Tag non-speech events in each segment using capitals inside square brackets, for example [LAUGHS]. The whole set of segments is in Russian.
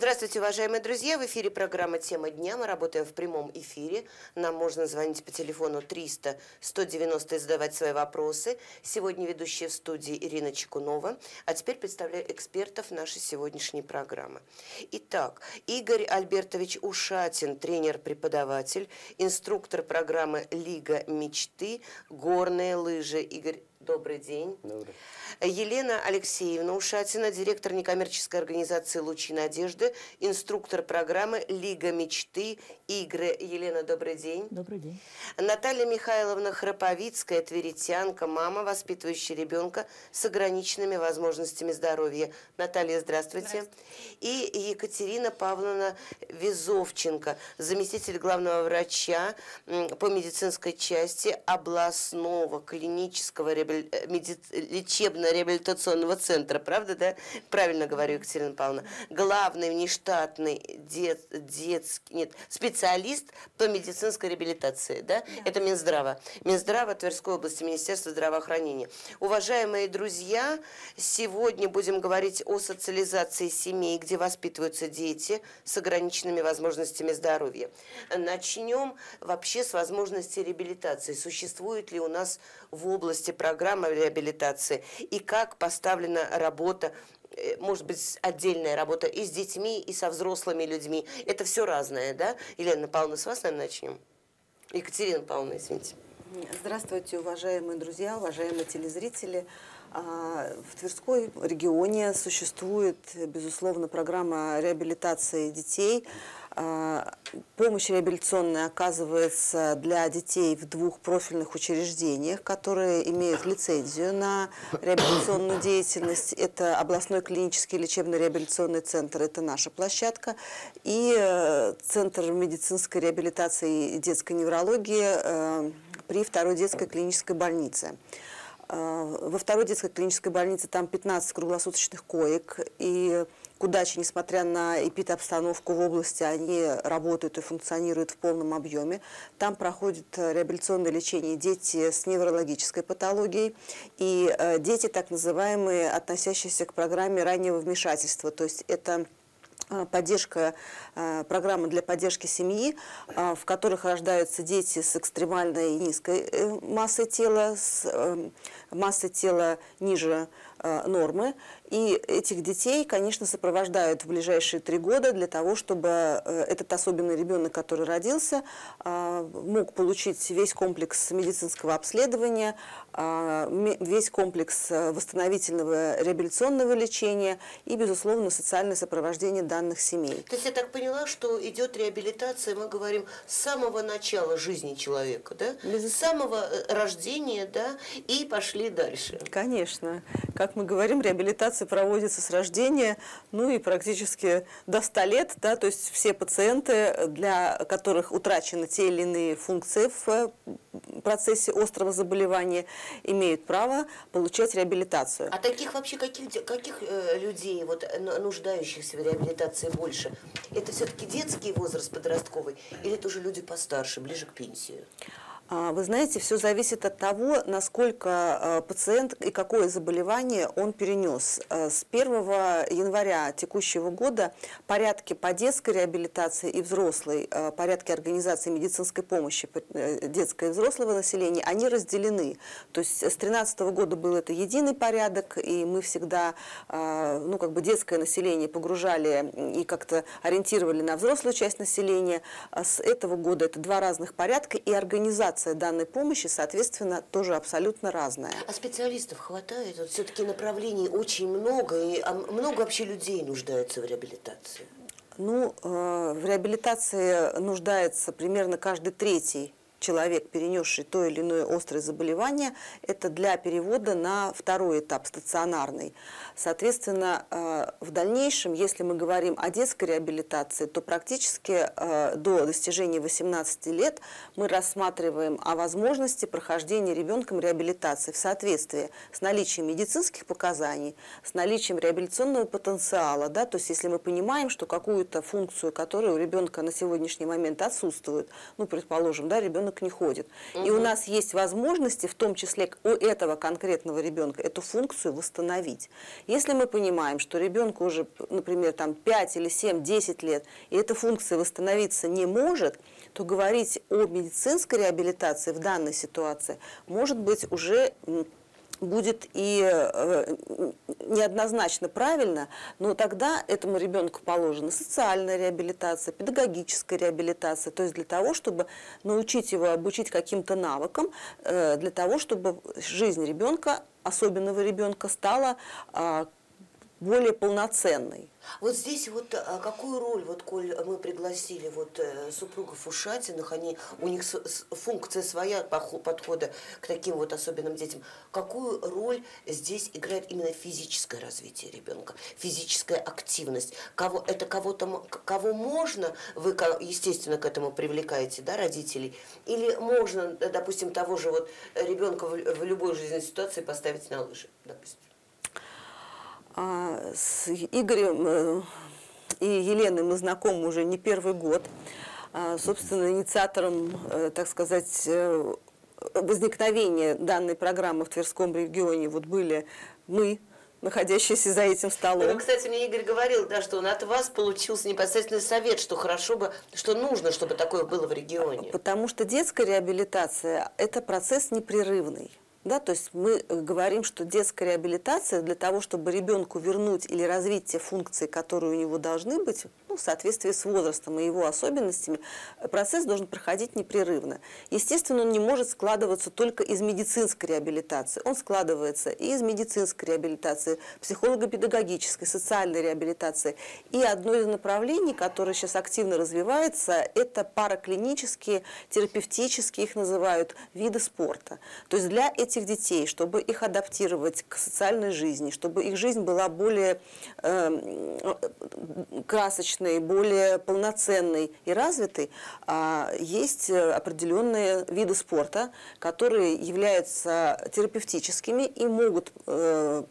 Здравствуйте, уважаемые друзья! В эфире программа «Тема дня». Мы работаем в прямом эфире. Нам можно звонить по телефону 300 190 и задавать свои вопросы. Сегодня ведущая в студии Ирина Чекунова. А теперь представляю экспертов нашей сегодняшней программы. Итак, Игорь Альбертович Ушатин, тренер-преподаватель, инструктор программы «Лига мечты», горные лыжи. Игорь, добрый день. Добрый. Елена Алексеевна Ушатина, директор некоммерческой организации «Лучи надежды», инструктор программы «Лига мечты. Игры». Елена, добрый день. Добрый день. Наталья Михайловна Храповицкая, тверитянка, мама, воспитывающая ребенка с ограниченными возможностями здоровья. Наталья, здравствуйте. И Екатерина Павловна Визовченко, заместитель главного врача по медицинской части областного клинического лечебного реабилитационного центра, правда, да? Правильно говорю, Екатерина Павловна. Главный внештатный дет, детский, нет, специалист по медицинской реабилитации, да? да? Это Минздрава. Минздрава Тверской области, Министерство здравоохранения. Уважаемые друзья, сегодня будем говорить о социализации семей, где воспитываются дети с ограниченными возможностями здоровья. Начнем вообще с возможности реабилитации. Существует ли у нас в области программа реабилитации и как поставлена работа может быть, отдельная работа и с детьми, и со взрослыми людьми. Это все разное, да? Елена Павловна, с вас, наверное, начнем. Екатерина Павловна, извините. Здравствуйте, уважаемые друзья, уважаемые телезрители. А, в Тверской регионе существует, безусловно, программа реабилитации детей – помощь реабилитационная оказывается для детей в двух профильных учреждениях, которые имеют лицензию на реабилитационную деятельность. Это областной клинический лечебно-реабилитационный центр, это наша площадка, и э, Центр медицинской реабилитации и детской неврологии э, при второй детской клинической больнице. Э, во второй детской клинической больнице там 15 круглосуточных коек, и к удаче, несмотря на эпидобстановку в области, они работают и функционируют в полном объеме. Там проходит реабилитационное лечение дети с неврологической патологией и э, дети, так называемые, относящиеся к программе раннего вмешательства. То есть это э, поддержка, э, программа для поддержки семьи, в которых рождаются дети с экстремальной низкой массой тела, с массой тела ниже нормы, и этих детей, конечно, сопровождают в ближайшие три года для того, чтобы э, этот особенный ребенок, который родился, мог получить весь комплекс медицинского обследования, весь комплекс э, восстановительного реабилитационного лечения и, безусловно, социальное сопровождение данных семей. То есть я так поняла, что идет реабилитация, мы говорим, с самого начала жизни человека, да? Без... С самого э, рождения, да, и пошли дальше. Конечно. Как мы говорим, реабилитация реабилитация проводится с рождения, ну и практически до 100 лет, да, то есть все пациенты, для которых утрачены те или иные функции в э, процессе острого заболевания, имеют право получать реабилитацию. А таких вообще каких, каких э, людей, вот, нуждающихся в реабилитации больше? Это все-таки детский возраст подростковый или это уже люди постарше, ближе к пенсии? А, вы знаете, все зависит от того, насколько а, пациент и какое заболевание он перенес. А, с 1 января текущего года порядки по детской реабилитации и взрослой, порядки организации медицинской помощи э, детского и взрослого населения, они разделены. То есть с 2013 года был это единый порядок, и мы всегда, ну, как бы детское население погружали и как-то ориентировали на взрослую часть населения. С этого года это два разных порядка, и организация организация данной помощи, соответственно, тоже абсолютно разная. А специалистов хватает? Вот все-таки направлений очень много, и а много вообще людей нуждаются в реабилитации? Ну, э, в реабилитации нуждается примерно каждый третий человек, перенесший то или иное острое заболевание, это для перевода на второй этап, стационарный. Соответственно, э, в дальнейшем, если мы говорим о детской реабилитации, то практически э, до достижения 18 лет мы рассматриваем о возможности прохождения ребенком реабилитации в соответствии с наличием медицинских показаний, с наличием реабилитационного потенциала. Да? То есть если мы понимаем, что какую-то функцию, которая у ребенка на сегодняшний момент отсутствует, ну, предположим, да, ребенок не ходит. И у нас есть возможности, в том числе у этого конкретного ребенка, эту функцию восстановить. Если мы понимаем, что ребенку уже, например, там 5 или 7, 10 лет, и эта функция восстановиться не может, то говорить о медицинской реабилитации в данной ситуации может быть уже будет и э, неоднозначно правильно, но тогда этому ребенку положена социальная реабилитация, педагогическая реабилитация, то есть для того, чтобы научить его, обучить каким-то навыкам, э, для того, чтобы жизнь ребенка, особенного ребенка, стала э, более полноценной. Вот здесь вот а какую роль, вот коль мы пригласили вот э, супругов Ушатиных, они, у них функция своя подхода к таким вот особенным детям, какую роль здесь играет именно физическое развитие ребенка, физическая активность? Кого, это кого-то, кого можно, вы, естественно, к этому привлекаете, да, родителей, или можно, допустим, того же вот ребенка в любой жизненной ситуации поставить на лыжи, допустим? А, с Игорем э, и Еленой мы знакомы уже не первый год. А, собственно, инициатором, э, так сказать, э, возникновения данной программы в Тверском регионе вот были мы, находящиеся за этим столом. Ну, кстати, мне Игорь говорил, да, что он от вас получился непосредственный совет, что хорошо бы, что нужно, чтобы такое было в регионе. Потому что детская реабилитация – это процесс непрерывный. Да, то есть мы э, говорим, что детская реабилитация для того, чтобы ребенку вернуть или развить те функции, которые у него должны быть, ну, в соответствии с возрастом и его особенностями, процесс должен проходить непрерывно. Естественно, он не может складываться только из медицинской реабилитации. Он складывается и из медицинской реабилитации, психолого-педагогической, социальной реабилитации. И одно из направлений, которое сейчас активно развивается, это параклинические, терапевтические, их называют, виды спорта. То есть для этих детей, чтобы их адаптировать к социальной жизни, чтобы их жизнь была более э, красочной, более полноценной и развитой, э, есть определенные виды спорта, которые являются терапевтическими и могут э,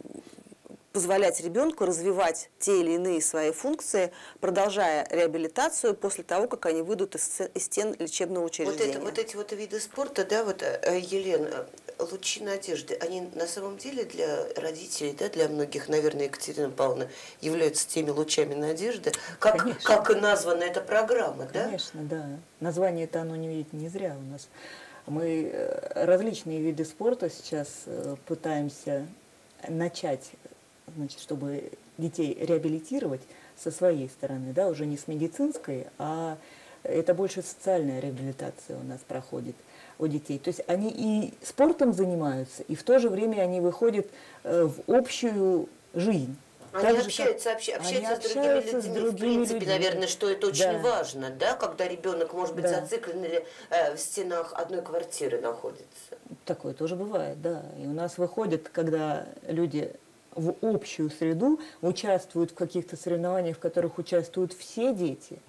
позволять ребенку развивать те или иные свои функции, продолжая реабилитацию после того, как они выйдут из, из стен лечебного учреждения. Вот, это, вот эти вот виды спорта, да, вот, э, Елена, лучи надежды, они на самом деле для родителей, да, для многих, наверное, Екатерина Павловна, являются теми лучами надежды, как, как названа эта программа, да? Конечно, да. Название это оно не, не зря у нас. Мы э, различные виды спорта сейчас э, пытаемся начать, значит, чтобы детей реабилитировать со своей стороны, да, уже не с медицинской, а это больше социальная реабилитация у нас проходит у детей. То есть они и спортом занимаются, и в то же время они выходят э, в общую жизнь. Они так общаются, общ, общаются, они с другими людьми, с другими в принципе, людьми. наверное, что это очень да. важно, да, когда ребенок может быть да. зациклен или э, в стенах одной квартиры находится. Такое тоже бывает, да. И у нас выходят, когда люди в общую среду участвуют в каких-то соревнованиях, в которых участвуют все дети,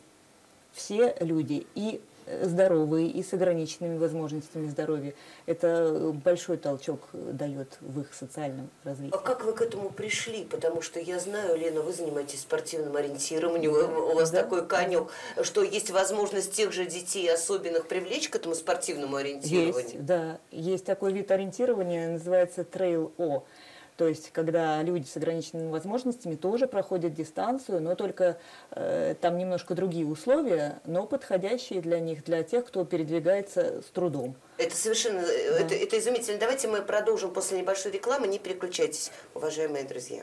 все люди, и здоровые и с ограниченными возможностями здоровья. Это большой толчок дает в их социальном развитии. А как вы к этому пришли? Потому что я знаю, Лена, вы занимаетесь спортивным ориентированием, у вас да. такой конек, что есть возможность тех же детей особенных привлечь к этому спортивному ориентированию? Есть, да. Есть такой вид ориентирования, называется трейл-о. То есть, когда люди с ограниченными возможностями тоже проходят дистанцию, но только э, там немножко другие условия, но подходящие для них, для тех, кто передвигается с трудом. Это совершенно, э, да. это, это изумительно. Давайте мы продолжим после небольшой рекламы. Не переключайтесь, уважаемые друзья.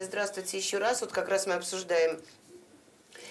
Здравствуйте еще раз. Вот как раз мы обсуждаем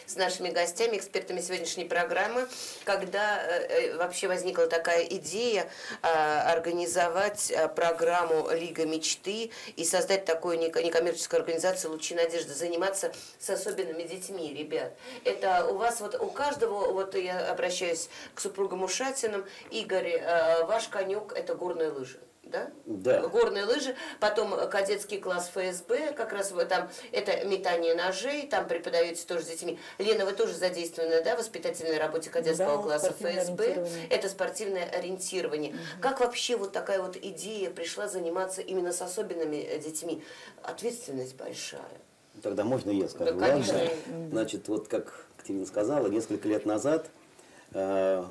с нашими гостями, экспертами сегодняшней программы, когда э, э, вообще возникла такая идея а, организовать программу «Лига мечты» и создать такую некоммерческую организацию «Лучи надежды», заниматься с особенными детьми, ребят. Это у вас, вот у каждого, вот я обращаюсь к супругам Ушатиным, Игорь, э, ваш конек – это горные лыжи да? Да. Горные лыжи, потом кадетский класс ФСБ, как раз вы там, это метание ножей, там преподаете тоже с детьми. Лена, вы тоже задействованы, да, в воспитательной работе кадетского да, класса ФСБ. Это спортивное ориентирование. Угу. Как вообще вот такая вот идея пришла заниматься именно с особенными детьми? Ответственность большая. Тогда можно я скажу, Да, конечно. ладно? Значит, вот как Катерина сказала, несколько лет назад э,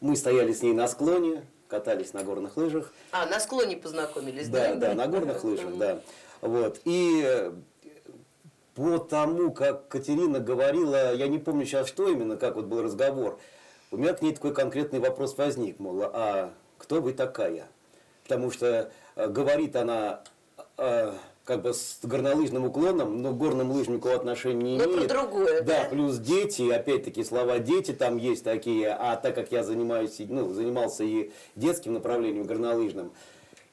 мы стояли с ней на склоне, катались на горных лыжах. А, на склоне познакомились, Да, да? да, на горных [LAUGHS] лыжах, да. Вот. И э, по тому, как Катерина говорила, я не помню сейчас, что именно, как вот был разговор, у меня к ней такой конкретный вопрос возник, мол, а кто вы такая? Потому что э, говорит она э, как бы с горнолыжным уклоном, но к горным лыжам никакого отношения не Ну, про имеет. другое, да? Да, плюс дети, опять-таки слова дети там есть такие, а так как я занимаюсь, ну, занимался и детским направлением горнолыжным,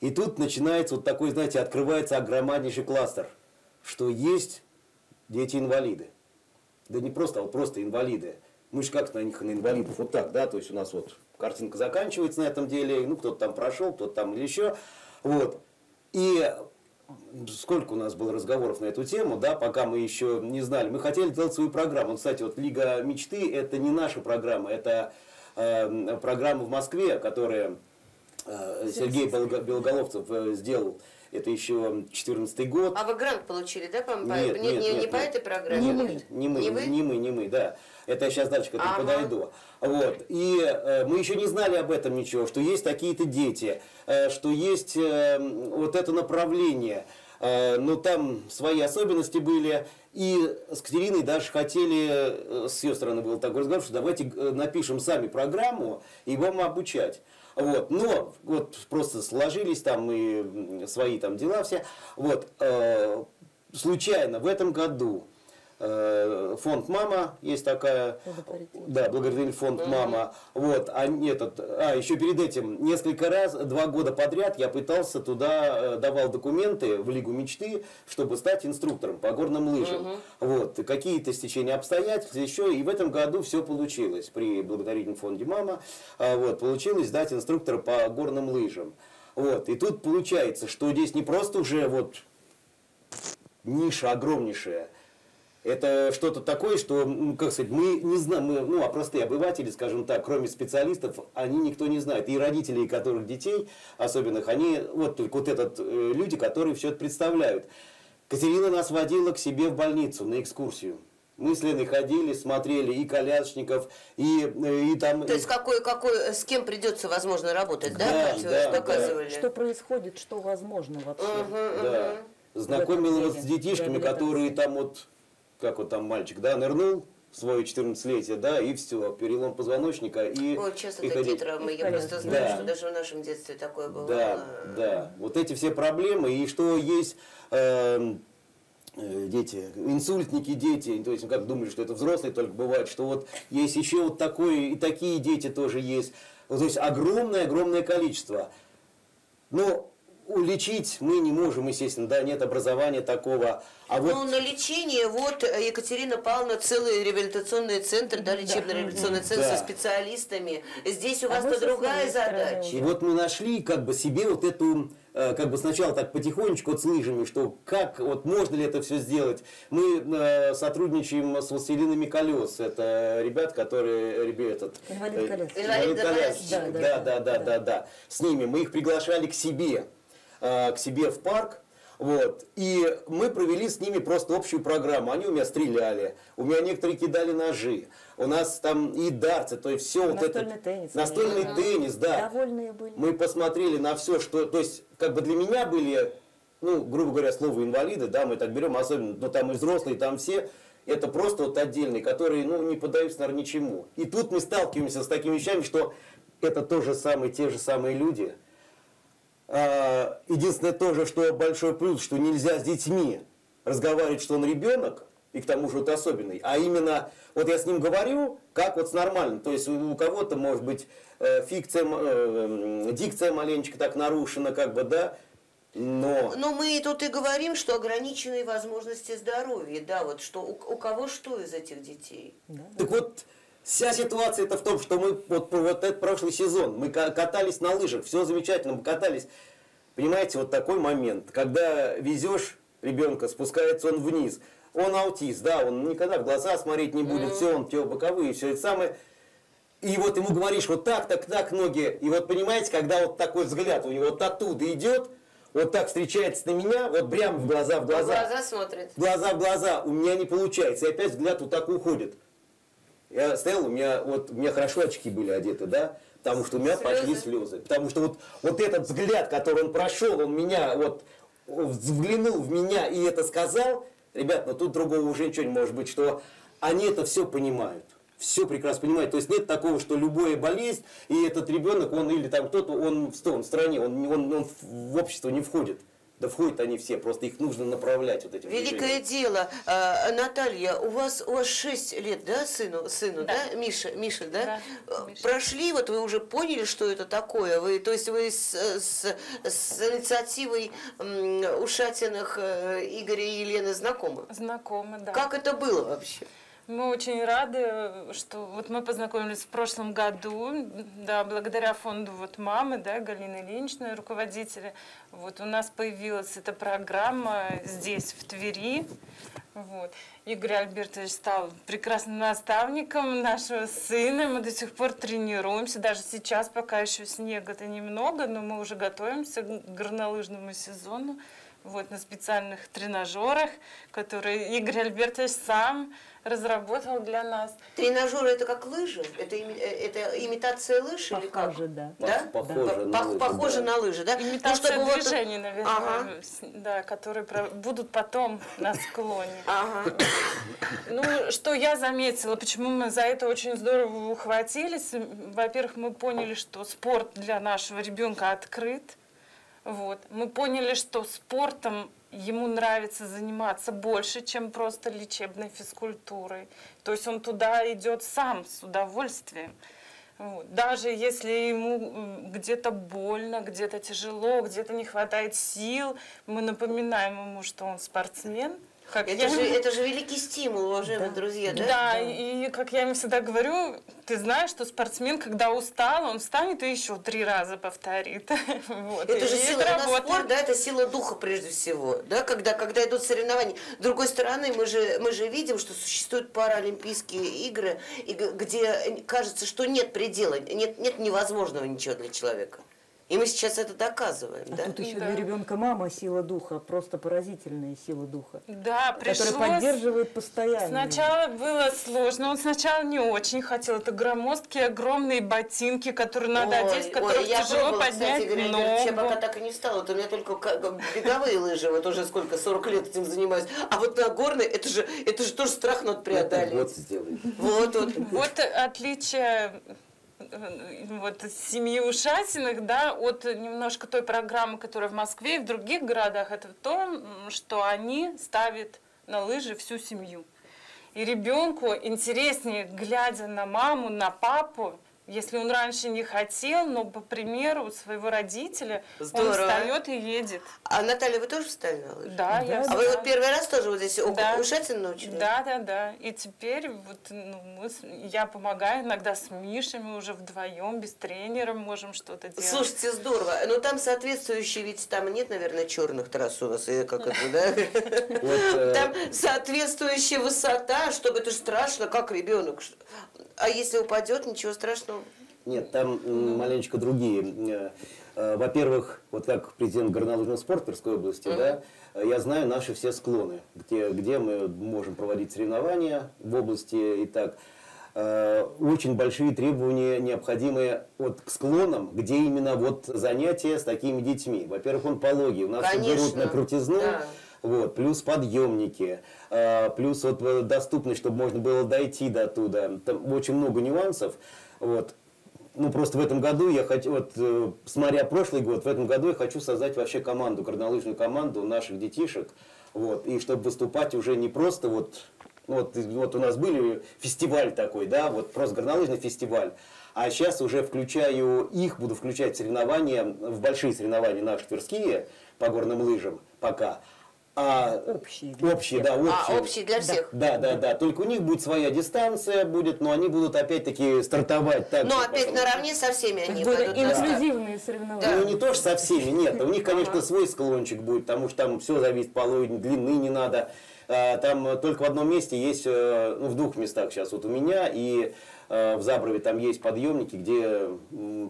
и тут начинается вот такой, знаете, открывается огромнейший кластер, что есть дети-инвалиды. Да не просто, а вот просто инвалиды. Мы же как на них, на инвалидов, вот так, да, то есть у нас вот картинка заканчивается на этом деле, ну, кто-то там прошел, кто-то там или еще, вот. И сколько у нас было разговоров на эту тему, да, пока мы еще не знали. Мы хотели делать свою программу. Кстати, вот Лига мечты это не наша программа, это э, программа в Москве, которая э, Сергей Белоголовцев э, сделал. Это еще 2014 год. А вы грант получили, да, по, Нет, не, нет, не, нет, не по нет. этой программе? Не мы, нет? не мы, Не вы? не мы, не мы, да. Это я сейчас дальше к этому Ага. подойду. Вот. И э, мы еще не знали об этом ничего, что есть такие-то дети, э, что есть э, вот это направление. Э, но там свои особенности были. И с Катериной даже хотели, э, с ее стороны был такой разговор, что давайте э, напишем сами программу и вам обучать. Вот. Но вот просто сложились там и свои там дела все. Вот. э, случайно в этом году фонд «Мама», есть такая, да, благотворительный фонд «Мама», вот, они этот, а, еще перед этим, несколько раз, два года подряд я пытался туда, э, давал документы в Лигу мечты, чтобы стать инструктором по горным лыжам, вот, какие-то стечения обстоятельств еще, и в этом году все получилось, при благотворительном фонде «Мама», а, вот, получилось стать инструктором по горным лыжам, вот, и тут получается, что здесь не просто уже вот ниша огромнейшая. Это что-то такое, что, как сказать, мы не знаем, мы, ну, а простые обыватели, скажем так, кроме специалистов, они никто не знает. И родители, которых детей особенных, они, вот только вот этот, э, люди, которые все это представляют. Катерина нас водила к себе в больницу на экскурсию. Мы с Леной ходили, смотрели и колясочников, и, э, и там... То есть какой, какой, с кем придется, возможно, работать, да? Да, Катя, да, да. показывали? Что происходит, что возможно вообще. Да. Знакомила В вот с детишками, которые там вот, как вот там мальчик, да, нырнул в свое 14-летие, да, и все, перелом позвоночника, и... Ой, часто и такие ходить. травмы. Я просто знаю, Да. что даже в нашем детстве такое было. Да, да. Вот эти все проблемы, и что есть эм, э, дети, инсультники дети, то есть ну, как думали, что это взрослые только бывает, что вот есть еще вот такое, и такие дети тоже есть. Вот, то есть огромное-огромное количество. Но улечить мы не можем, естественно, да, нет образования такого. А вот Ну, на лечение, вот э, Екатерина Павловна, целый реабилитационный центр, да, лечебно-реабилитационный центр Да. со специалистами. Здесь у А вас-то другая стороны задача. И вот мы нашли как бы себе вот эту, э, как бы сначала так потихонечку вот с лыжами, что как, вот можно ли это все сделать. Мы э, сотрудничаем с «Властелинами колес». Это ребят, которые, ребят, этот, Инвалид э, колес. Инвалид колясочник. Да, Да, да, да, да, да, да. С ними мы их приглашали к себе, к себе в парк. Вот. И мы провели с ними просто общую программу. Они у меня стреляли, у меня некоторые кидали ножи. У нас там и дартсы, то есть все вот это. Настольный теннис. Настольный теннис, да. Довольные были. Мы посмотрели на все, что, то есть, как бы для меня были, ну, грубо говоря, слово инвалиды, да, мы так берем, особенно, ну, там и взрослые, там все, это просто вот отдельные, которые, ну, не поддаются, наверное, ничему. И тут мы сталкиваемся с такими вещами, что это тоже самые, те же самые люди. А, Единственное тоже, что большой плюс, что нельзя с детьми разговаривать, что он ребенок, и к тому же вот особенный, а именно, вот я с ним говорю, как вот с нормальным, то есть у, кого-то может быть э, фикция, э, дикция маленечко так нарушена, как бы, да, но... Но мы тут и говорим, что ограниченные возможности здоровья, да, вот что у, у кого что из этих детей? Так вот, вся ситуация это в том, что мы вот, вот этот прошлый сезон, мы ка- катались на лыжах, все замечательно, мы катались. Понимаете, вот такой момент, когда везешь ребенка, спускается он вниз, он аутист, да, он никогда в глаза смотреть не будет, все, он те боковые, все это самое. И вот ему говоришь, вот так, так, так, ноги. И вот понимаете, когда вот такой взгляд у него вот оттуда идет, вот так встречается на меня, вот прям в глаза в В глаза. глаза смотрит. Глаза в глаза, у меня не получается. И опять взгляд вот так уходит. Я стоял, у меня вот у меня хорошо очки были одеты, да, потому что у меня Слезы. пошли слезы. Потому что вот, вот этот взгляд, который он прошел, он меня вот взглянул в меня и это сказал, ребят, ну тут другого уже ничего не может быть, что они это все понимают. Все прекрасно понимают. То есть нет такого, что любая болезнь, и этот ребенок, он или там кто-то, он в стороне, он, он, он в общество не входит. Да входят они все, просто их нужно направлять вот этим Великое движением. дело. А, Наталья, у вас у вас 6 лет, да, сыну, сыну, да, Да. Миша, Миша, да? Да, Э, Миша. Прошли, вот вы уже поняли, что это такое. Вы, то есть вы с, с, с инициативой Ушатиных э, Игоря и Елены знакомы? Знакомы, да. Как это было вообще? Мы очень рады, что вот мы познакомились в прошлом году, да, благодаря фонду вот мамы, да, Галины Ильиничной, руководителя. Вот у нас появилась эта программа здесь, в Твери. Вот. Игорь Альбертович стал прекрасным наставником нашего сына. Мы до сих пор тренируемся. Даже сейчас, пока еще снега-то немного, но мы уже готовимся к горнолыжному сезону. Вот, на специальных тренажерах, которые Игорь Альбертович сам разработал для нас. Тренажеры это как лыжи? Это, ими- э, это имитация лыж или как? Похоже, да. Да? Похоже на Пох- лыжи, похоже да. на лыжи, да? Ну, Имитация вот- движений, наверное, Ага. да, которые про- будут потом на склоне. Ага. [COUGHS] Ну, что я заметила, почему мы за это очень здорово ухватились. Во-первых, мы поняли, что спорт для нашего ребенка открыт. Вот. Мы поняли, что спортом ему нравится заниматься больше, чем просто лечебной физкультурой. То есть он туда идет сам с удовольствием. Даже если ему где-то больно, где-то тяжело, где-то не хватает сил, мы напоминаем ему, что он спортсмен. Как Это же, это же великий стимул, уважаемые друзья, да? да, и как я ему всегда говорю, ты знаешь, что спортсмен, когда устал, он встанет и еще три раза повторит. [LAUGHS] Вот. Это же И сила, работает. спорт, да, это сила духа прежде всего, да, когда, когда идут соревнования. С другой стороны, мы же, мы же видим, что существуют паралимпийские игры, и где кажется, что нет предела, нет, нет невозможного ничего для человека. И мы сейчас это доказываем, А да? тут еще Да. для ребенка мама сила духа, просто поразительная сила духа, Да, пришлось. которая поддерживает постоянно. Сначала было сложно, он сначала не очень хотел. Это громоздкие огромные ботинки, которые надо Ой, одеть, ой, я тяжело пробовала, поднять кстати, Игорь Альбертович, я ногу. пока так и не встала. Вот у меня только беговые лыжи, вот уже сколько, 40 лет этим занимаюсь. А вот на горной, это же, это же тоже страх надо преодолеть. Вот, вот. Вот отличие вот семьи Ушатиных, да, от немножко той программы, которая в Москве и в других городах, это то, м, что они ставят на лыжи всю семью. И ребенку интереснее, глядя на маму, на папу, если он раньше не хотел, но по примеру своего родителя, Здорово. он встает и едет. А Наталья, вы тоже встали на лыжи? Да, я А вы вот первый раз тоже вот здесь Да. Ушатина научились? Да, да, да. И теперь вот ну, мы, я помогаю иногда с Мишей, мы уже вдвоем, без тренера можем что-то делать. Слушайте, здорово. Но там соответствующие, ведь там нет, наверное, черных трасс у вас, как это, да? [LAUGHS] Вот, э, Там соответствующая высота, чтобы это же страшно, как ребенок. А если упадет, ничего страшного. Нет, там маленечко другие. Э, э, Во-первых, вот как президент горнолыжного спорта Тверской области, да, э, я знаю наши все склоны, где, где мы можем проводить соревнования в области и так. Очень большие требования необходимые вот к склонам, где именно вот занятия с такими детьми. Во-первых, он пологий, у нас все берут Конечно, на крутизну, да. вот, плюс подъемники, плюс вот доступность, чтобы можно было дойти до туда. Там очень много нюансов. Вот. Ну, просто в этом году я хочу, вот, э, смотря прошлый год, в этом году я хочу создать вообще команду, горнолыжную команду наших детишек. Вот, и чтобы выступать уже не просто вот, вот, вот у нас были фестиваль такой, да, вот просто горнолыжный фестиваль. А сейчас уже включаю их, буду включать соревнования, в большие соревнования наши тверские по горным лыжам пока. А Общие. общие, да, общие. А, общий для всех. Да, да, да. Только у них будет своя дистанция, будет, но они будут опять-таки стартовать так. Но же, опять потом. наравне со всеми они будут инклюзивные соревнования. Ну, не то, что со всеми, нет. У них, конечно, свой склончик будет, потому что там все зависит, полой длины не надо. А, Там э, только в одном месте есть, э, ну, в двух местах сейчас вот у меня и в Заброве там есть подъемники, где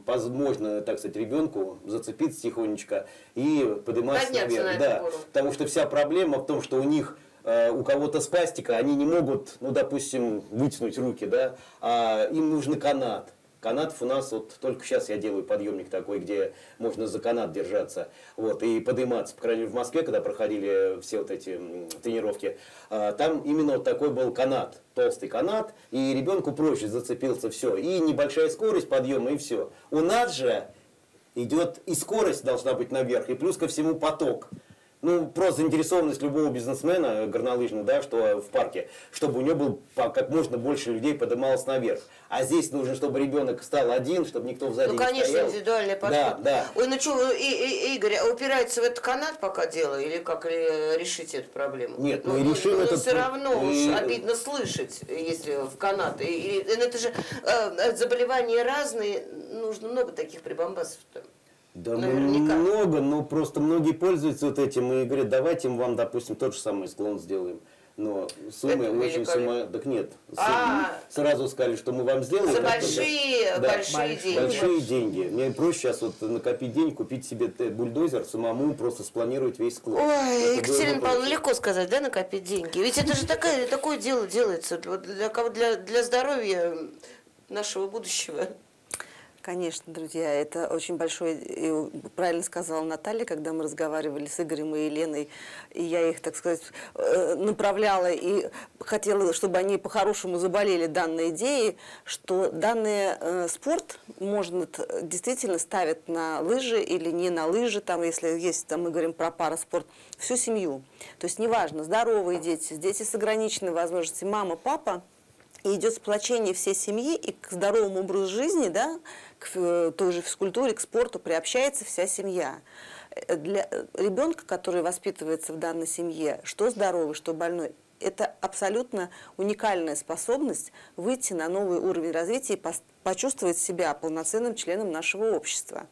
возможно, так сказать, ребенку зацепиться тихонечко и подниматься Подняться наверх. на да, гору. потому что вся проблема в том, что у них э, у кого-то спастика, они не могут, ну, допустим, вытянуть руки, да, а им нужен канат. Канатов у нас вот только сейчас я делаю подъемник такой, где можно за канат держаться, вот, и подниматься. По крайней мере, в Москве, когда проходили все вот эти тренировки, а, там именно вот такой был канат, толстый канат, и ребенку проще зацепился, все, и небольшая скорость подъема, и все. У нас же идет и скорость должна быть наверх, и плюс ко всему поток. Ну, просто заинтересованность любого бизнесмена горнолыжного, да, что в парке, чтобы у него был как можно больше людей подымалось наверх. А здесь нужно, чтобы ребенок стал один, чтобы никто сзади Ну, не конечно, стоял. индивидуальный подход. Да, да. Ой, ну что, Игорь, а упирается в этот канат пока дело, или как решить эту проблему? Нет, ну, мы решим ну, этот- все равно уж обидно слышать, если в канат. И, и- ну, это же э, заболевания разные, нужно много таких прибамбасов-то. Да Наверняка. много, но просто многие пользуются вот этим и говорят, давайте мы вам, допустим, тот же самый склон сделаем. Но суммы Это очень сумма... Так нет, А. сразу сказали, что мы вам сделаем. За большие, Да. большие деньги. Большие деньги. Мне проще сейчас вот накопить денег, купить себе бульдозер, самому просто спланировать весь склон. Ой, Это Екатерина Павловна, легко сказать, да, накопить деньги? Ведь это же такое, такое дело делается для, для, для здоровья нашего будущего. Конечно, друзья, это очень большое, и правильно сказала Наталья, когда мы разговаривали с Игорем и Еленой, и я их, так сказать, э, направляла и хотела, чтобы они по-хорошему заболели данной идеей, что данный э, спорт можно действительно ставить на лыжи или не на лыжи, там, если есть, там мы говорим про параспорт, всю семью. То есть неважно, здоровые дети, дети с ограниченными возможностями, мама, папа, и идет сплочение всей семьи, и к здоровому образу жизни, да, к э, той же физкультуре, к спорту приобщается вся семья. Э, Для э, ребенка, который воспитывается в данной семье, что здоровый, что больной, это абсолютно уникальная способность выйти на новый уровень развития и почувствовать себя полноценным членом нашего общества.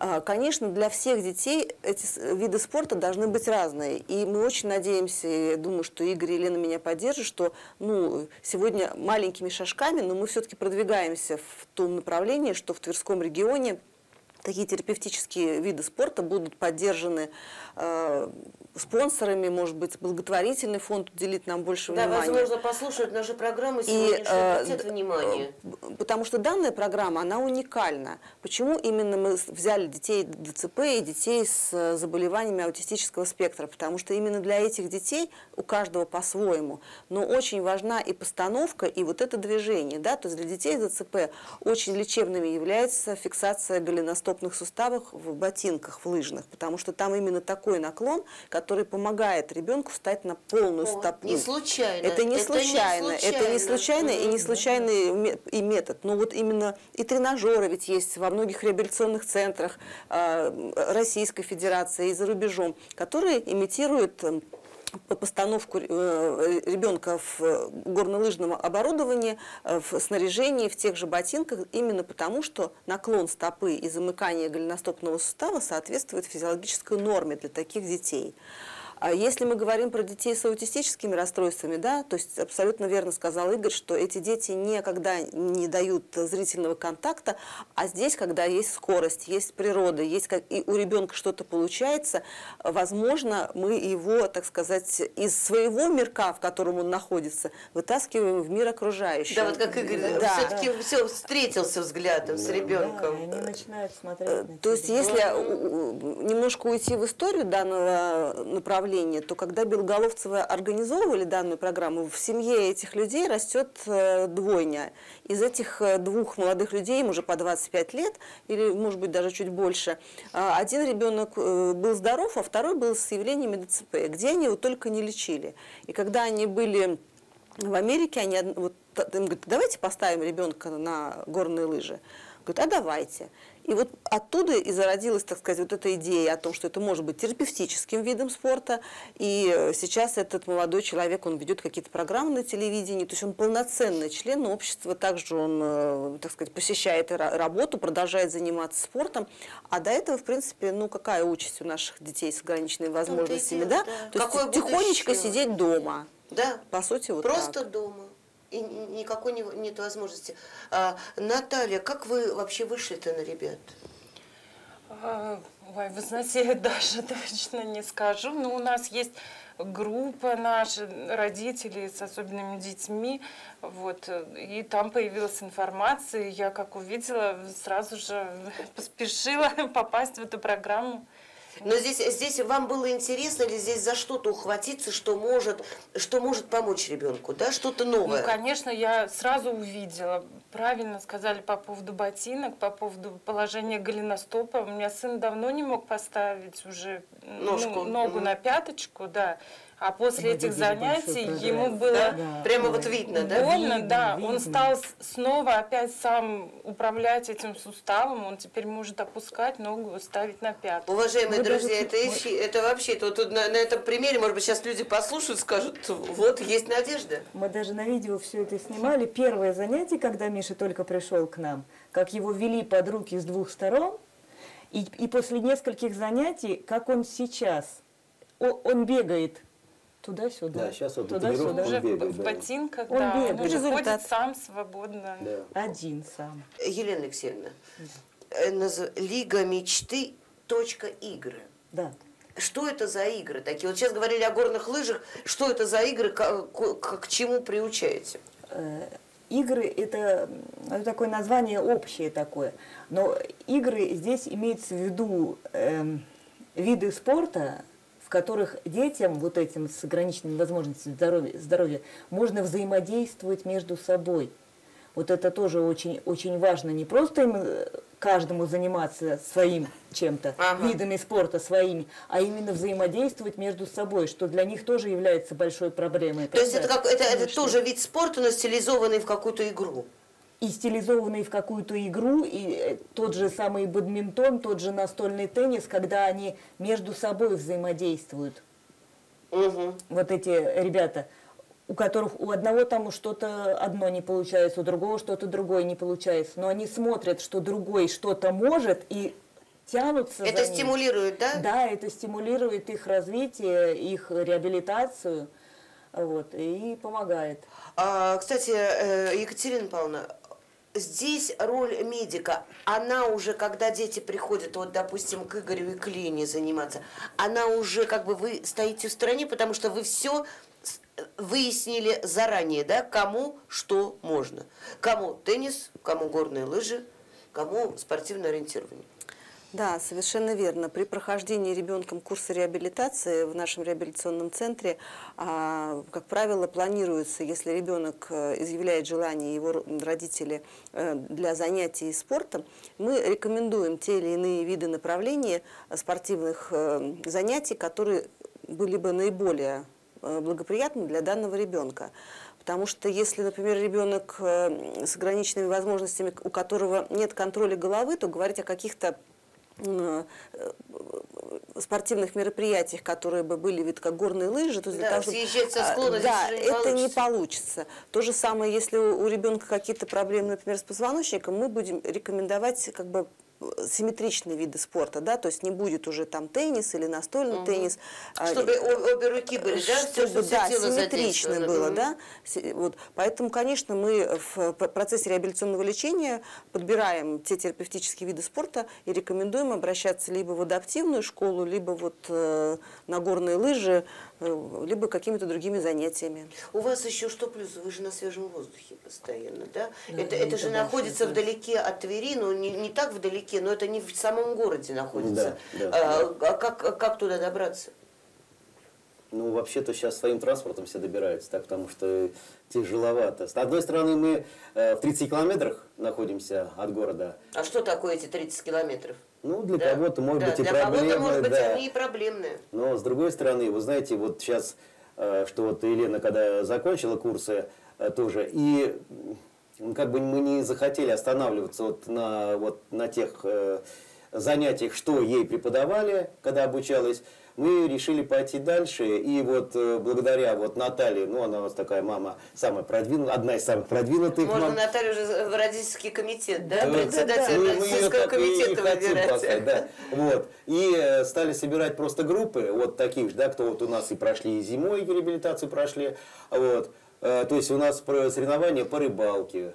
А, Конечно, для всех детей эти с- виды спорта должны быть разные. И мы очень надеемся, и думаю, что Игорь и Елена меня поддержат, что ну, сегодня маленькими шажками, но мы все-таки продвигаемся в том направлении, что в Тверском регионе такие терапевтические виды спорта будут поддержаны э, спонсорами, может быть, благотворительный фонд уделит нам больше Да, внимания. возможно, послушают нашу программу И, сегодняшний э, внимание. э, Потому что данная программа, она уникальна. Почему именно мы взяли детей ДЦП и детей с э, заболеваниями аутистического спектра? Потому что именно для этих детей, у каждого по-своему, но очень важна и постановка, и вот это движение. Да? То есть для детей с ДЦП очень лечебными является фиксация голеностопных суставов в ботинках, в лыжных, потому что там именно такой наклон, который помогает ребенку встать на полную О, стопу. не случайно. Это не Это не случайно. Это не случайно. случайно и не случайный и метод. Но вот именно и тренажеры ведь есть во многих реабилитационных центрах э, Российской Федерации и за рубежом, которые имитируют постановку э, ребенка в э, горнолыжном оборудовании, э, в снаряжении, в тех же ботинках, именно потому, что наклон стопы и замыкание голеностопного сустава соответствует физиологической норме для таких детей. А если мы говорим про детей с аутистическими расстройствами, да, то есть абсолютно верно сказал Игорь, что эти дети никогда не дают зрительного контакта, а здесь, когда есть скорость, есть природа, есть как и у ребенка что-то получается, возможно, мы его, так сказать, из своего мирка, в котором он находится, вытаскиваем в мир окружающий. Да, вот как Игорь Да. все-таки все встретился взглядом с Да, ребенком. и они начинают смотреть Э, на То есть, если немножко уйти в историю данного направления, то когда Белоголовцевы организовывали данную программу, в семье этих людей растет э, двойня. Из этих э, двух молодых людей, им уже по 25 лет, или, может быть, даже чуть больше, а, один ребенок э, был здоров, а второй был с явлениями ДЦП, где они его только не лечили. И когда они были в Америке они вот, им говорят, давайте поставим ребенка на горные лыжи. Говорят, а давайте. И вот оттуда и зародилась, так сказать, вот эта идея о том, что это может быть терапевтическим видом спорта. И э, сейчас этот молодой человек, он ведет какие-то программы на телевидении, то есть он полноценный член общества, также он, э, так сказать, посещает ра- работу, продолжает заниматься спортом. А до этого, в принципе, ну какая участь у наших детей с ограниченными возможностями, дело, да? да. То Какое есть тихонечко будущее? сидеть дома. Да. По сути, вот Просто так. дома. И ни- никакой не- нет возможности. А, Наталья, как вы вообще вышли-то на ребят? А, Ой, вы знаете, я даже [LAUGHS] точно не скажу. Но у нас есть группа наши родители с особенными детьми. Вот, и там появилась информация. Я как увидела, сразу же [LAUGHS] поспешила [LAUGHS] попасть в эту программу. Но здесь, здесь вам было интересно ли здесь за что-то ухватиться, что может, что может помочь ребенку, да, что-то новое? Ну, конечно, я сразу увидела. Правильно сказали по поводу ботинок, по поводу положения голеностопа. У меня сын давно не мог поставить уже м, Ножку. ну, ногу Мгм. на пяточку, да. А после этих занятий ему было Да? Да. Прямо Ой. вот видно, да? больно, Видно, да. Он видно. стал с- снова опять сам управлять этим суставом. Он теперь может опускать ногу, ставить на пятку. Уважаемые Мы даже друзья, чуть- это, эфи- это вообще, это вот тут на, на этом примере, может быть, сейчас люди послушают, скажут, вот, есть надежда. Мы даже на видео все это снимали. Первое занятие, когда Миша только пришел к нам, как его вели под руки с двух сторон, и, и после нескольких занятий, как он сейчас, он бегает туда-сюда, Да, щас вот туда-сюда. тренировка Уже бегает, в да. ботинках, Он да. бегает. Он уже Результат. ходит сам свободно. Да. Один сам. Елена Алексеевна, э, наз- Лига мечты. Точка игры. Да. Что это за игры такие? Вот сейчас говорили о горных лыжах. Что это за игры, к, к- к чему приучаете? Э, Игры – это м, такое название общее такое. Но игры здесь имеется в виду эм, виды спорта, в которых детям, вот этим с ограниченными возможностями здоровья, здоровья можно взаимодействовать между собой. Вот это тоже очень, очень важно. Не просто им э, каждому заниматься своим чем-то, Ага. видами спорта своими, а именно взаимодействовать между собой, что для них тоже является большой проблемой. То есть это, как, это, это тоже вид спорта, но стилизованный в какую-то игру. И стилизованный в какую-то игру, и э, тот же самый бадминтон, тот же настольный теннис, когда они между собой взаимодействуют. Мгм. Вот эти ребята, у которых у одного там что-то одно не получается, у другого что-то другое не получается, но они смотрят, что другой что-то может и тянутся Это за ним. стимулирует, да? Да, это стимулирует их развитие, их реабилитацию, вот, и помогает. А, кстати, э, Екатерина Павловна, здесь роль медика, она уже, когда дети приходят, вот, допустим, к Игорю и к Лене заниматься, она уже, как бы, вы стоите в стороне, потому что вы все выяснили заранее, да, кому что можно. Кому теннис, кому горные лыжи, кому спортивное ориентирование. Да, совершенно верно. При прохождении ребенком курса реабилитации в нашем реабилитационном центре, а, как правило, планируется, если ребенок э, изъявляет желание его ро- родители э, для занятий спортом, мы рекомендуем те или иные виды направления э, спортивных занятий, которые были бы наиболее благоприятны для данного ребенка. Потому что если, например, ребенок с ограниченными возможностями, у которого нет контроля головы, то говорить о каких-то спортивных мероприятиях, которые бы были вид как горные лыжи, то есть для Да, того, чтобы- съезжать со а, склона да, не это не получится. получится. То же самое, если у, у ребенка какие-то проблемы, например, с позвоночником, мы будем рекомендовать как бы э, симметричные виды спорта, да, то есть не будет уже там теннис или настольный теннис. а, Чтобы о- обе руки были, да, чтобы, все да, симметрично было, Мгм. да. Вот. Поэтому, конечно, мы в процессе реабилитационного лечения подбираем те терапевтические виды спорта и рекомендуем обращаться либо в адаптивную школу, либо вот э, на горные лыжи, либо какими-то другими занятиями. У вас еще что плюс? Вы же на свежем воздухе постоянно, да? Да, это это это же находится плюс. вдалеке от Твери, ну не, не так вдалеке, но это не в самом городе находится. Да, да, а, а как, как туда добраться? Ну, вообще-то сейчас своим транспортом все добираются, так, потому что тяжеловато. С одной стороны, мы э, в 30 километрах находимся от города. А что такое эти 30 километров? Ну, для Да. кого-то, может Да, быть, и для кого-то, проблемы, может быть, да. они и проблемные. Но с другой стороны, вы знаете, вот сейчас, э, что вот Елена, когда закончила курсы, э, тоже, и как бы мы не захотели останавливаться вот на, вот на тех э, занятиях, что ей преподавали, когда обучалась, мы решили пойти дальше, и вот э, благодаря вот Наталье, ну она у нас такая мама, самая продвинутая, одна из самых продвинутых Можно мам. Наталью уже в родительский комитет, да? Да, Председатель мы- мы её родительского и- и комитета выбирать. да. Вот. И э, стали собирать просто группы, вот таких же, да, кто вот у нас и прошли и зимой реабилитацию прошли. Вот. Э, То есть у нас про- соревнования по рыбалке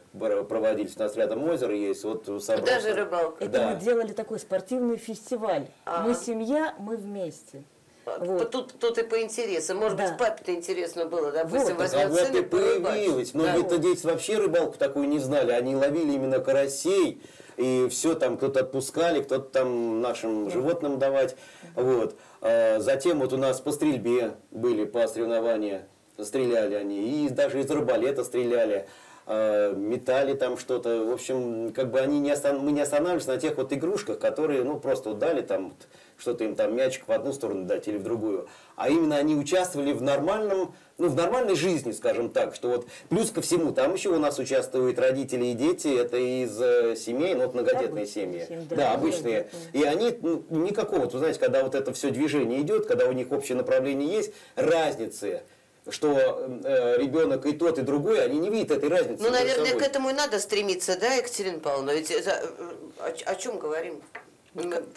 проводились. У нас рядом озеро есть. Вот собрался. Даже рыбалка. Это Да. мы делали такой спортивный фестиваль. А. Мы семья, мы вместе. Вот. Тут, тут и по интересам. Может Да. быть, папе-то интересно было, допустим, Вот. А возьмет вот сына и появилось. Да. Многие-то дети вообще рыбалку такую не знали. Они ловили именно карасей. И все там кто-то отпускали, кто-то там нашим животным давать. Вот. А Затем вот у нас по стрельбе были по соревнования. Стреляли они. И даже из арбалета стреляли. а, Метали там что-то. В общем, как бы они не остан- мы не останавливались на тех вот игрушках, которые, ну, просто вот дали там вот что-то им там мячик в одну сторону дать или в другую. А именно они участвовали в нормальном, ну, в нормальной жизни, скажем так, что вот плюс ко всему, там еще у нас участвуют родители и дети, это из э, семей, ну, вот многодетные семьи. семьи, да, да, обычные. И они ну, никакого, вот, вы знаете, когда вот это все движение идет, когда у них общее направление есть, разницы что э, ребенок и тот, и другой, они не видят этой разницы. Ну, наверное, собой. к этому и надо стремиться, да, Екатерина Павловна? Ведь это, о, о чем говорим?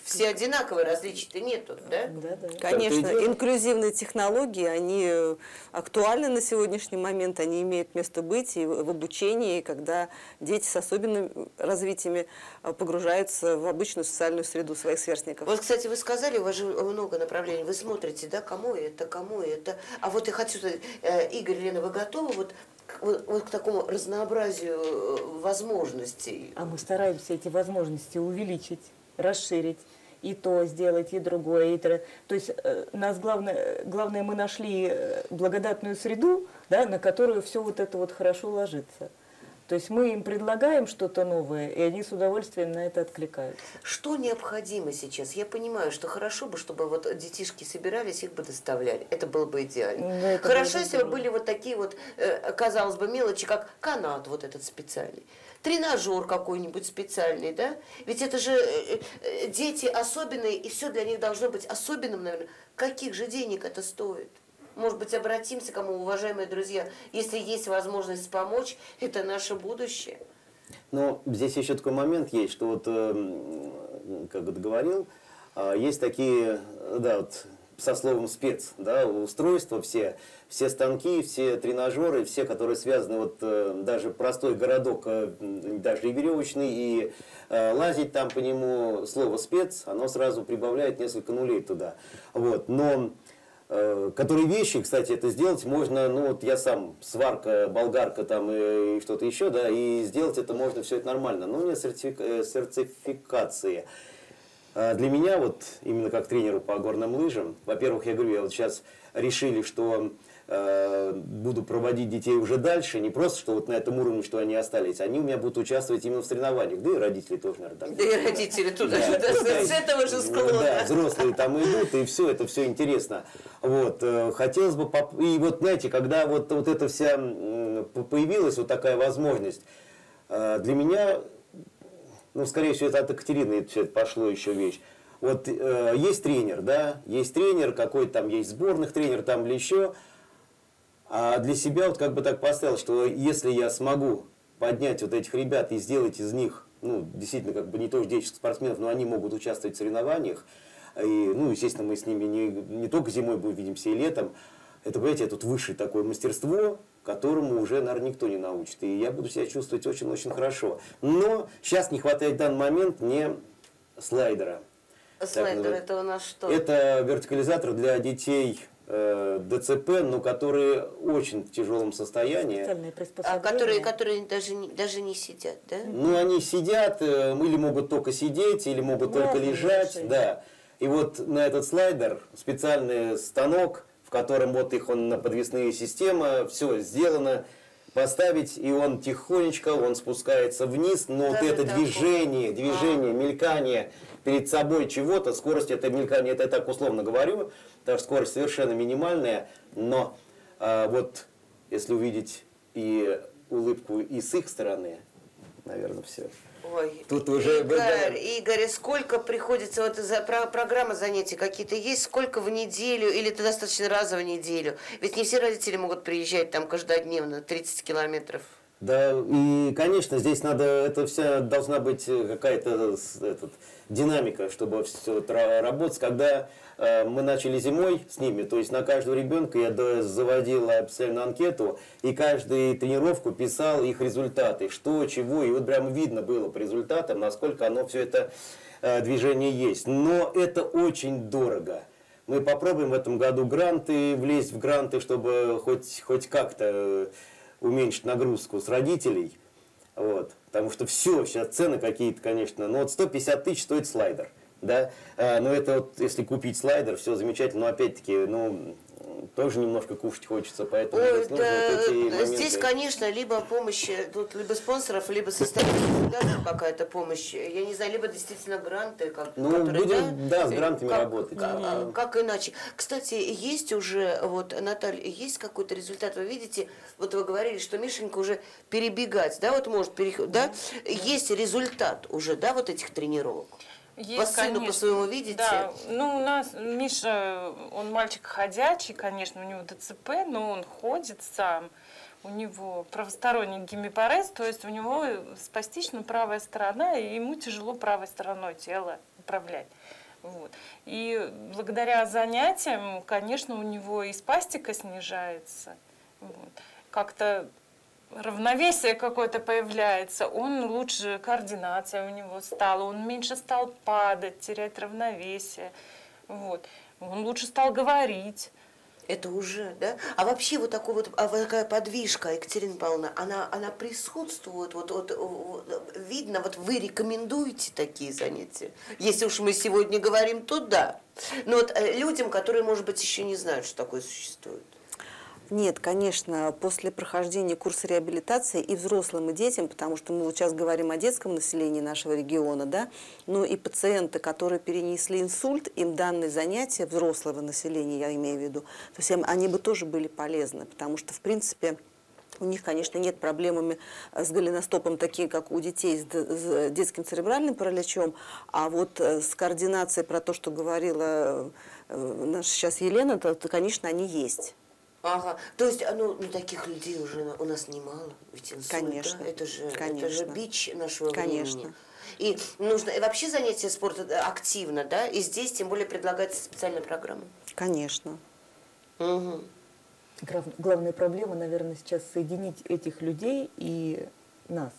Все одинаковые, различий-то нету, да? Да, да. Конечно, инклюзивные технологии, они э, актуальны на сегодняшний момент, они имеют место быть и в обучении, когда дети с особенными развитиями э, погружаются в обычную социальную среду своих сверстников. Вот, кстати, вы сказали, у вас же много направлений. Вы смотрите, да, кому это, кому это. А вот я хочу сказать, э, Игорь, Лена, вы готовы вот к, вот, вот к такому разнообразию э, возможностей? А мы стараемся эти возможности увеличить, расширить. И то сделать, и другое. И тра- то есть э, нас главное, главное, мы нашли э, благодатную среду, да, на которую все вот это вот хорошо ложится. То есть мы им предлагаем что-то новое, и они с удовольствием на это откликаются. Что необходимо сейчас? Я понимаю, что хорошо бы, чтобы вот детишки собирались, их бы доставляли. Это было бы идеально. Ну, это хорошо, если бы были вот такие вот, э, казалось бы, мелочи, как канат вот этот специальный. Тренажер какой-нибудь специальный, да? Ведь это же э, э, дети особенные, и все для них должно быть особенным, наверное. Каких же денег это стоит? Может быть, обратимся к кому, уважаемые друзья, если есть возможность помочь, это наше будущее. Но здесь еще такой момент есть, что вот, эм, как говорил, а, есть такие, да, вот со словом спец, да, устройства все, все станки, все тренажеры, все, которые связаны, вот э, даже простой городок, э, даже и веревочный, и э, лазить там по нему, слово спец, оно сразу прибавляет несколько нулей туда. Вот, но которые вещи, кстати, это сделать можно, ну вот я сам, сварка, болгарка там и, и что-то еще, да, и сделать это можно все это нормально, но нет сертифика- сертификации. А Для меня, вот именно как тренеру по горным лыжам, во-первых, я говорю, я вот сейчас решили, что э, буду проводить детей уже дальше, не просто, что вот на этом уровне, что они остались, они у меня будут участвовать именно в соревнованиях, да и родители тоже, наверное, так Да и родители туда же, да, с с этого же да, склона. взрослые там идут, и все, это все интересно. Вот, э, хотелось бы, поп- и вот знаете, когда вот, вот эта вся появилась вот такая возможность, э, для меня, ну, скорее всего, это от Екатерины все это пошло еще вещь. Вот э, есть тренер, да, есть тренер, какой-то там есть сборных тренер там или еще, а для себя вот как бы так поставил, что если я смогу поднять вот этих ребят и сделать из них, ну, действительно, как бы не тоже детских спортсменов, но они могут участвовать в соревнованиях, и, ну, естественно, мы с ними не, не только зимой будем видимся, и летом, это, понимаете, тут высшее такое мастерство, которому уже, наверное, никто не научит. И я буду себя чувствовать очень-очень хорошо. Но сейчас не хватает в данный момент мне слайдера. Слайдер, называют. это у нас что? Это вертикализатор для детей э, ДЦП, но которые очень в тяжелом состоянии. А которые, которые даже не, даже не сидят, да? Ну, они сидят, э, или могут только сидеть, или могут только Разные лежать. Да. И вот на этот слайдер специальный станок, в котором вот их он на подвесные системы, все сделано, поставить, и он тихонечко, он спускается вниз, но вот Даже это такое. движение, движение, мелькание перед собой чего-то, скорость это мелькание, это я так условно говорю, так что скорость совершенно минимальная, но а, вот если увидеть и улыбку и с их стороны. Наверное, все. Ой, Тут уже Игорь. Игорь, сколько приходится, вот за про- программа занятий какие-то есть, сколько в неделю, или это достаточно раза в неделю? Ведь не все родители могут приезжать там каждодневно, 30 километров. Да, и, конечно, здесь надо, это вся должна быть э, какая-то этот, динамика, чтобы все работать. Когда э, мы начали зимой с ними, то есть на каждого ребенка я заводил специальную анкету, и каждую тренировку писал их результаты, что, чего, и вот прям видно было по результатам, насколько оно все это э, движение есть. Но это очень дорого. Мы попробуем в этом году гранты, влезть в гранты, чтобы хоть, хоть как-то э, уменьшить нагрузку с родителей. Вот. Потому что все, сейчас цены какие-то, конечно. Но вот 150 тысяч стоит слайдер. Да? А, но это вот, если купить слайдер, все замечательно. Но опять-таки, ну, тоже немножко кушать хочется. Поэтому Ой, здесь да, вот моменты. здесь, конечно, либо помощь, э, тут либо спонсоров, либо со стороны государства какая-то помощь. Я не знаю, либо действительно гранты, как, Ну, которые, будем, да, с э, грантами как- работать. Как, а, как иначе? Кстати, есть уже, вот, Наталья, есть какой-то результат? Вы видите, вот вы говорили, что Мишенька уже перебегать, да, вот может переходить, да? Есть результат уже, да, вот этих тренировок? Есть, По сыну, по конечно. своему видите? Да, ну у нас Миша, он мальчик ходячий, конечно, у него ДЦП, но он ходит сам. У него правосторонний гемипарез, то есть у него спастично правая сторона, и ему тяжело правой стороной тела управлять. Вот. И благодаря занятиям, конечно, у него и спастика снижается. Вот. Как-то равновесие какое-то появляется, он лучше, координация у него стала, он меньше стал падать, терять равновесие. Вот. Он лучше стал говорить. Это уже, да? А вообще вот такой вот, а вот такая подвижка, Екатерина Павловна, она, она присутствует, вот, вот, вот, видно, вот вы рекомендуете такие занятия? Если уж мы сегодня говорим, то да. Но вот э, людям, которые, может быть, еще не знают, что такое существует. Нет, конечно, после прохождения курса реабилитации и взрослым, и детям, потому что мы вот сейчас говорим о детском населении нашего региона, да, но и пациенты, которые перенесли инсульт, им данные занятия взрослого населения, я имею в виду, то есть они бы тоже были полезны, потому что, в принципе, у них, конечно, нет проблемами с голеностопом, такие, как у детей с детским церебральным параличом, а вот э, с координацией про то, что говорила э, наша сейчас Елена, то, конечно, они есть. Ага, то есть, а, ну, ну, таких людей уже у нас немало, ведь инсульт, да? Конечно, это же, это же конечно. бич нашего Конечно. времени. И нужно, и вообще занятие спортом активно, да, и здесь тем более предлагается специальная программа. Конечно. Грав- Главная проблема, наверное, сейчас соединить этих людей и нас.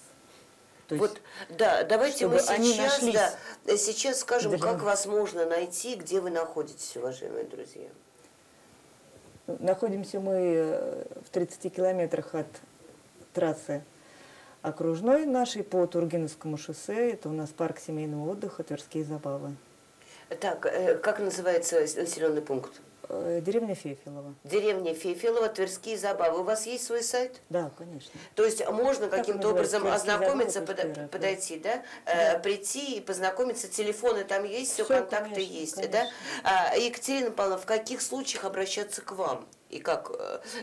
То есть Вот, да, давайте мы сейчас, да, э, сейчас скажем, Для- как вас можно найти, где вы находитесь, уважаемые друзья. Находимся мы э, в 30 километрах от трассы окружной нашей по Тургеневскому шоссе. Это у нас парк семейного отдыха Тверские забавы. Так, э, как называется населенный пункт? Э, Деревня Фефилова. Деревня Фефилова, Тверские забавы. У вас есть свой сайт? Да, конечно. То есть можно каким-то образом «Тверские ознакомиться, забавы», точка рф, подойти, да, Э, прийти и познакомиться, телефоны там есть, все, Всё, контакты конечно, есть, конечно. да. А, Екатерина Павловна, в каких случаях обращаться к вам? И как,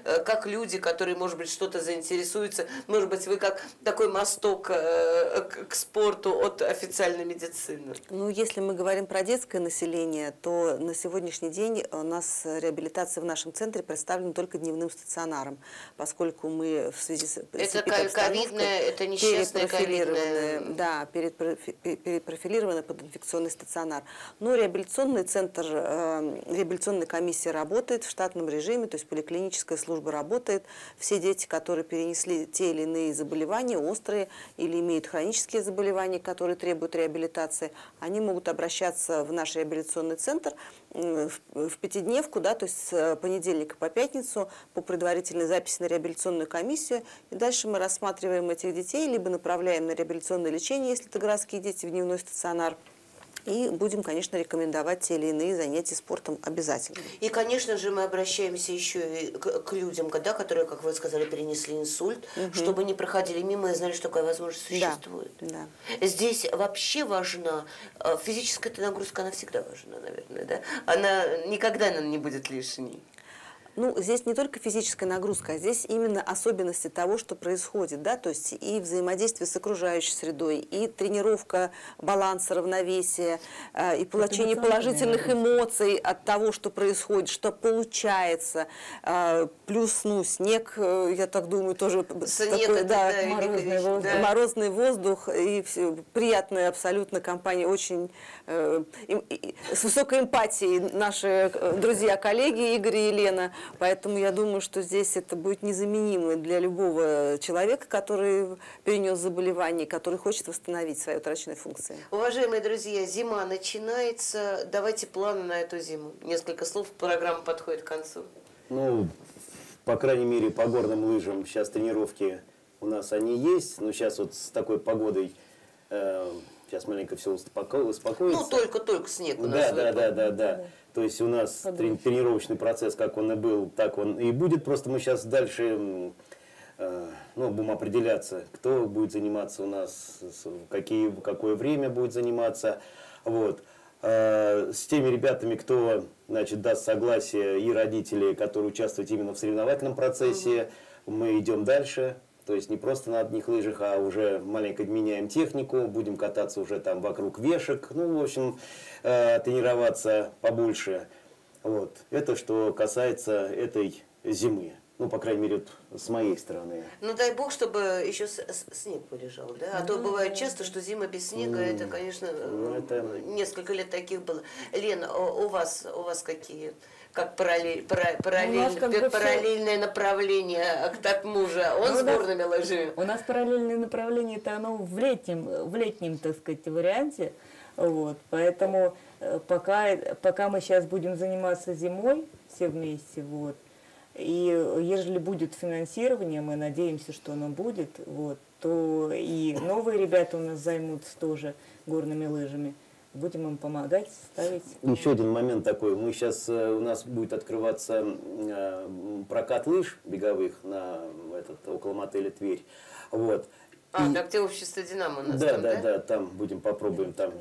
э, как люди, которые, может быть, что-то заинтересуются, может быть, вы как такой мосток э, к, к спорту от официальной медицины? Ну, если мы говорим про детское население, то на сегодняшний день у нас реабилитация в нашем центре представлена только дневным стационаром, поскольку мы в связи с Это ковидная, это несчастная ковидная. Да, перепрофи- пе- перепрофилированы под инфекционный стационар. Но реабилитационный центр, э, реабилитационная комиссия работает в штатном режиме, то есть поликлиническая служба работает. Все дети, которые перенесли те или иные заболевания, острые или имеют хронические заболевания, которые требуют реабилитации, они могут обращаться в наш реабилитационный центр в пятидневку, да, то есть с э, понедельника по пятницу по предварительной записи на реабилитационную комиссию. И дальше мы рассматриваем этих детей, либо направляем на реабилитационное лечение, если это городские дети, в дневной стационар. И будем, конечно, рекомендовать те или иные занятия спортом обязательно. И, конечно же, мы обращаемся еще и к, к людям, да, которые, как вы сказали, перенесли инсульт, чтобы не проходили мимо и знали, что такая возможность существует. да. Здесь вообще важна э, физическая нагрузка, она всегда важна, наверное, да? Она никогда нам не будет лишней. Ну, здесь не только физическая нагрузка, а здесь именно особенности того, что происходит, да, то есть и взаимодействие с окружающей средой, и тренировка баланса, равновесия, э, и получение положительных эмоций от того, что происходит, что получается. Э, Плюс, ну, снег, э, я так думаю, тоже Снег такой, это, да, да, морозный воздух. да. морозный воздух и всё, приятная абсолютно компания, очень э, им- и- с высокой эмпатией наши друзья, коллеги Игорь и Елена. Поэтому я думаю, что здесь это будет незаменимо для любого человека, который перенес заболевание, который хочет восстановить свои утраченные функции. Уважаемые друзья, зима начинается. Давайте планы на эту зиму. Несколько слов, программа подходит к концу. Ну, по крайней мере, по горным лыжам сейчас тренировки у нас они есть. Но сейчас вот с такой погодой э, сейчас маленько все успокоится. Ну, только-только снег у нас Да, да, выпал. да, да, да. То есть у нас трени- тренировочный процесс, как он и был, так он и будет. Просто мы сейчас дальше э, ну, будем определяться, кто будет заниматься у нас, какие, какое время будет заниматься. Вот. Э, С теми ребятами, кто значит, даст согласие, и родители, которые участвуют именно в соревновательном процессе, мы идем дальше. То есть не просто на одних лыжах, а уже маленько меняем технику, будем кататься уже там вокруг вешек. Ну, в общем, э, тренироваться побольше. Вот. Это что касается этой зимы. Ну, по крайней мере, вот с моей стороны. Ну дай бог, чтобы еще с- с- снег полежал, да? А то бывает часто, что зима без снега, это, конечно, Ну, это- несколько лет таких было. Лена, у вас, у вас какие? Как параллель, пара- параллель- как бы параллельное направление к от мужа? Он Ну, с горными лыжами. У нас параллельное направление это оно в летнем, в летнем, так сказать, варианте. Вот, поэтому э, пока, пока мы сейчас будем заниматься зимой все вместе, вот, и ежели будет финансирование, мы надеемся, что оно будет, вот, то и новые ребята у нас займутся тоже горными лыжами. Будем им помогать, ставить. Еще один момент такой. Мы сейчас, у нас будет открываться э, прокат лыж беговых на этот, около мотеля Тверь. Вот. А, И- так где общество Динамо у нас Да, там, да, да, там будем попробуем там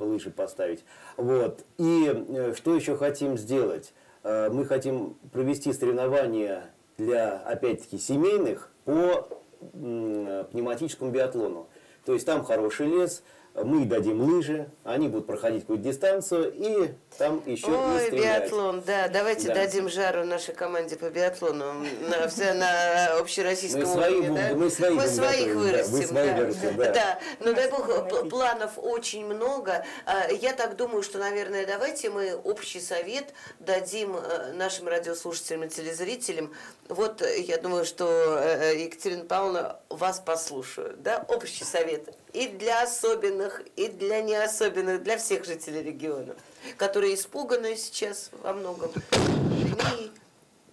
лыжи поставить. Вот. И э, что еще хотим сделать? Э, Мы хотим провести соревнования для, опять-таки, семейных по пневматическому биатлону. То есть там хороший лес, мы дадим лыжи, они будут проходить какую-то дистанцию, и там еще и Ой, стрелять. биатлон, да, давайте Да. дадим жару нашей команде по биатлону на, вся- на общероссийском Мы свои уровне, будем- да? мы свои будем своих готовить, да, вырастим, вы свои вырастим, да. но дай бог, планов очень много. А, Я так думаю, что, наверное, давайте мы общий совет дадим э, нашим радиослушателям и телезрителям. Вот э, я думаю, что э, Екатерина Павловна вас послушают, да, общий совет и для особенных, и для неособенных, для всех жителей региона, которые испуганы сейчас во многом пандемией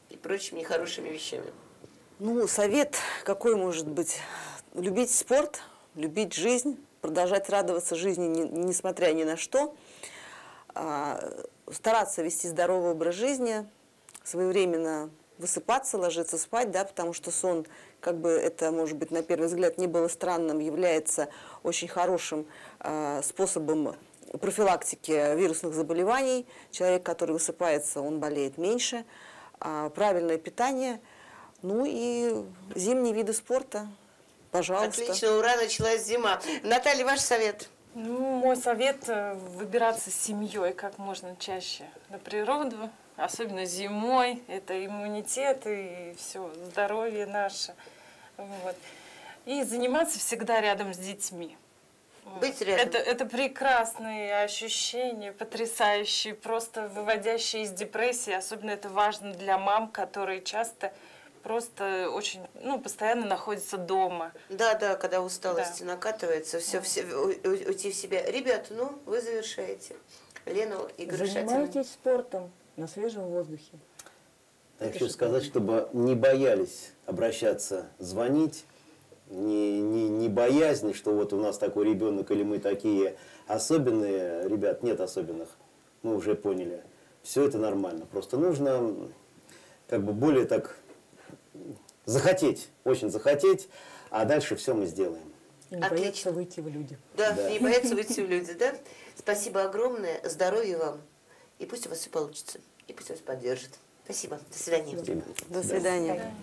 и прочими нехорошими вещами. Ну, совет какой может быть? Любить спорт, любить жизнь, продолжать радоваться жизни, не- несмотря ни на что. А, стараться вести здоровый образ жизни, своевременно высыпаться, ложиться спать, да, потому что сон, как бы это, может быть, на первый взгляд не было странным, является очень хорошим а, способом профилактики вирусных заболеваний. Человек, который высыпается, он болеет меньше. А, правильное питание, ну и зимние виды спорта, пожалуйста. Отлично, ура, началась зима. Наталья, ваш совет? Ну, мой совет э, выбираться с семьей как можно чаще на природу, особенно зимой. Это иммунитет и все, здоровье наше. Вот. И заниматься всегда рядом с детьми. Быть рядом. Это, это прекрасные ощущения, потрясающие, просто выводящие из депрессии. Особенно это важно для мам, которые часто просто очень, ну, постоянно находятся дома. Да, да, когда усталость Да. накатывается, все, все у- у- уйти в себя. Ребят, ну, вы завершаете. Лена, Игорь Шатин. Занимайтесь спортом на свежем воздухе. Я хочу сказать, чтобы не боялись обращаться, звонить, не, не, не боязнь, что вот у нас такой ребенок или мы такие особенные. Ребят, нет особенных. Мы уже поняли. Все это нормально. Просто нужно как бы более так захотеть, очень захотеть, а дальше все мы сделаем. И не Отлично. бояться выйти в люди. Да, Да. не бояться выйти в люди, да? Спасибо огромное, здоровья вам. И пусть у вас все получится. И пусть вас поддержит. Спасибо. До свидания. До свидания. До свидания.